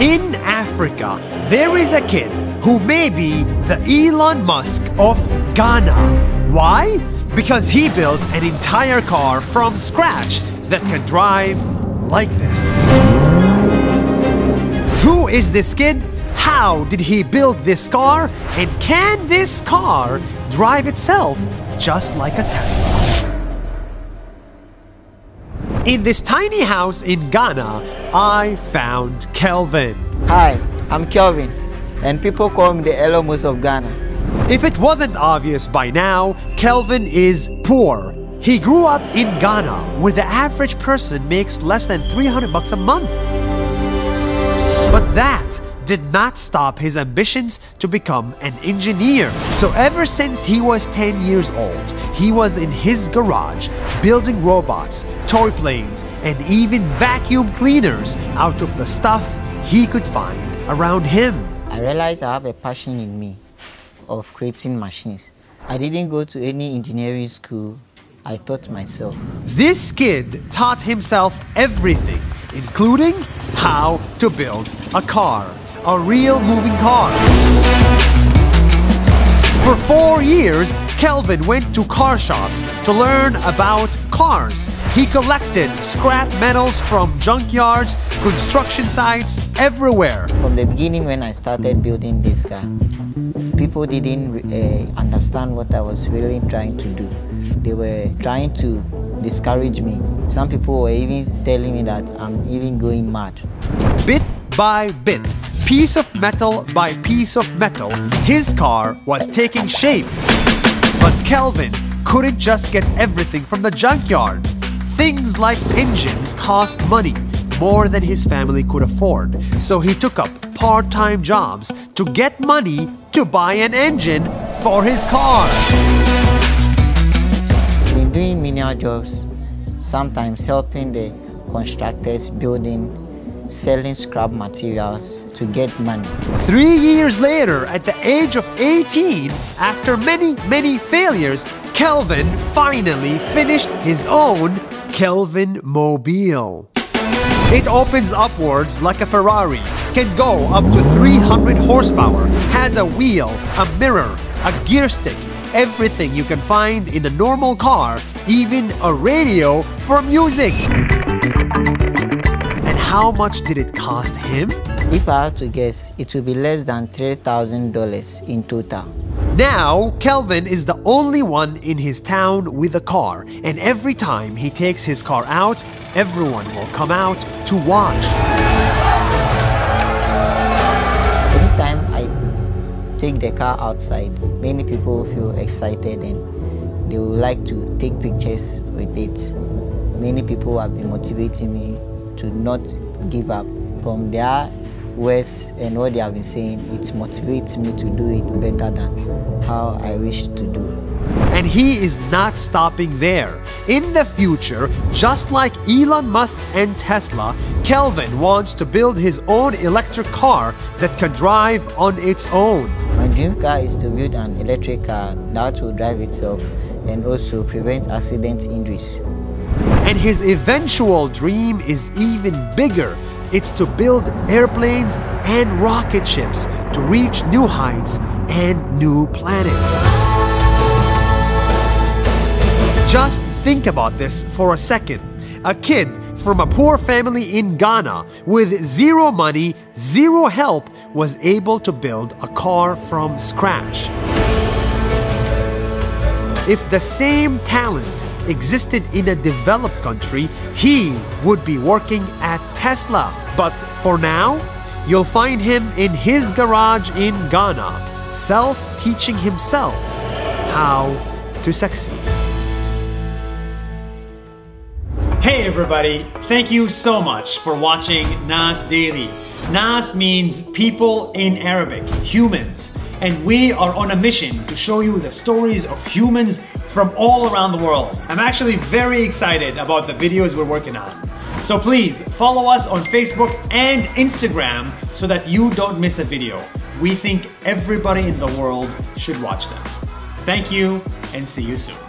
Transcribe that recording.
In Africa, there is a kid who may be the Elon Musk of Ghana. Why? Because he built an entire car from scratch that can drive like this. Who is this kid? How did he build this car? And can this car drive itself just like a Tesla? In this tiny house in Ghana, I found Kelvin. Hi, I'm Kelvin, and people call me the Elon Musk of Ghana. If it wasn't obvious by now, Kelvin is poor. He grew up in Ghana, where the average person makes less than 300 bucks a month. But that did not stop his ambitions to become an engineer. So ever since he was 10 years old, he was in his garage building robots, toy planes, and even vacuum cleaners out of the stuff he could find around him. I realized I have a passion in me of creating machines. I didn't go to any engineering school. I taught myself. This kid taught himself everything, including how to build a car a real moving car. For four years, Kelvin went to car shops to learn about cars. He collected scrap metals from junkyards, construction sites, everywhere. From the beginning when I started building this car, people didn't uh, understand what I was really trying to do. They were trying to discourage me. Some people were even telling me that I'm even going mad. Bit by bit, piece of metal by piece of metal, his car was taking shape. But Kelvin couldn't just get everything from the junkyard. Things like engines cost money, more than his family could afford. So he took up part-time jobs to get money to buy an engine for his car. Been doing menial jobs, sometimes helping the constructors building selling scrap materials to get money. Three years later, at the age of 18, after many, many failures, Kelvin finally finished his own Kelvin Mobile. It opens upwards like a Ferrari, can go up to 300 horsepower, has a wheel, a mirror, a gear stick, everything you can find in a normal car, even a radio for music how much did it cost him? If I had to guess, it would be less than $3,000 in total. Now, Kelvin is the only one in his town with a car, and every time he takes his car out, everyone will come out to watch. Every time I take the car outside, many people feel excited and they would like to take pictures with it. Many people have been motivating me to not give up. From their words and what they have been saying, it motivates me to do it better than how I wish to do. And he is not stopping there. In the future, just like Elon Musk and Tesla, Kelvin wants to build his own electric car that can drive on its own. My dream car is to build an electric car that will drive itself and also prevent accident injuries. And his eventual dream is even bigger. It's to build airplanes and rocket ships to reach new heights and new planets. Just think about this for a second. A kid from a poor family in Ghana with zero money, zero help, was able to build a car from scratch. If the same talent existed in a developed country, he would be working at Tesla. But for now, you'll find him in his garage in Ghana, self teaching himself how to succeed. Hey everybody, thank you so much for watching Nas Daily. Nas means people in Arabic, humans. And we are on a mission to show you the stories of humans from all around the world. I'm actually very excited about the videos we're working on. So please follow us on Facebook and Instagram so that you don't miss a video. We think everybody in the world should watch them. Thank you and see you soon.